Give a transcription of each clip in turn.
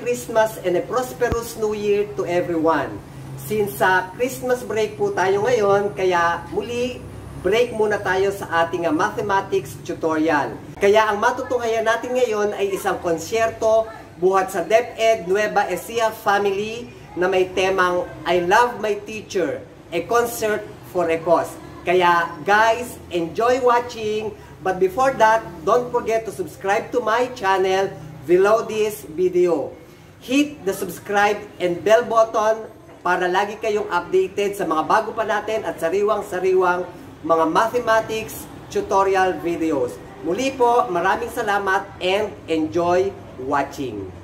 Christmas and a prosperous New Year to everyone. Since sa Christmas break po tayo ngayon, kaya muli break muna tayo sa ating ah, mathematics tutorial. Kaya ang matutunghayan natin ngayon ay isang konsyerto buhat sa DepEd Nueva Ecija Family na may temang I Love My Teacher, a concert for a cause. Kaya guys, enjoy watching. But before that, don't forget to subscribe to my channel below this video. Hit the subscribe and bell button para lagi kayong updated sa mga bago pa natin at sariwang-sariwang mga mathematics tutorial videos. Muli po, maraming salamat and enjoy watching.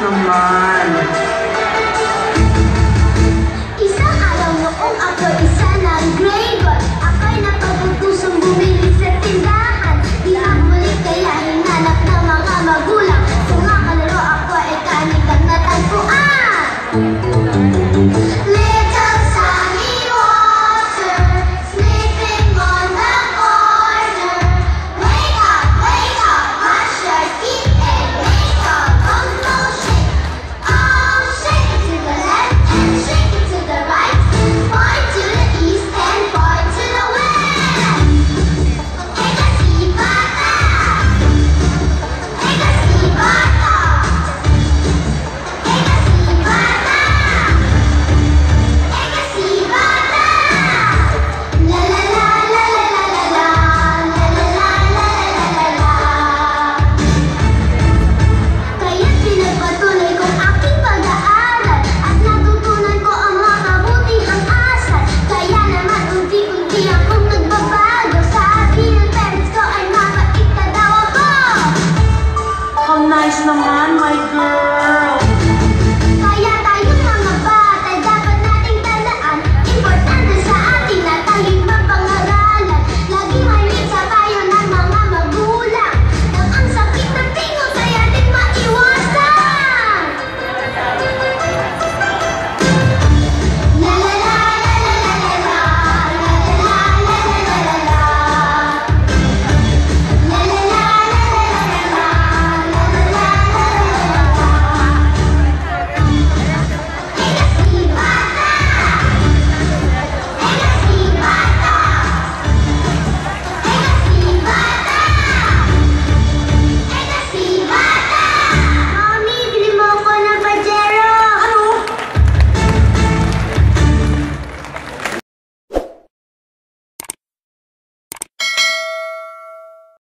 Naman. Isang araw noong ako isa ng grade one Ako'y napagputusong bumili sa tindahan. Di ang muli kaya hinanap ng mga magulang. Kung nga kalaro ako ay kanig ang natagpuan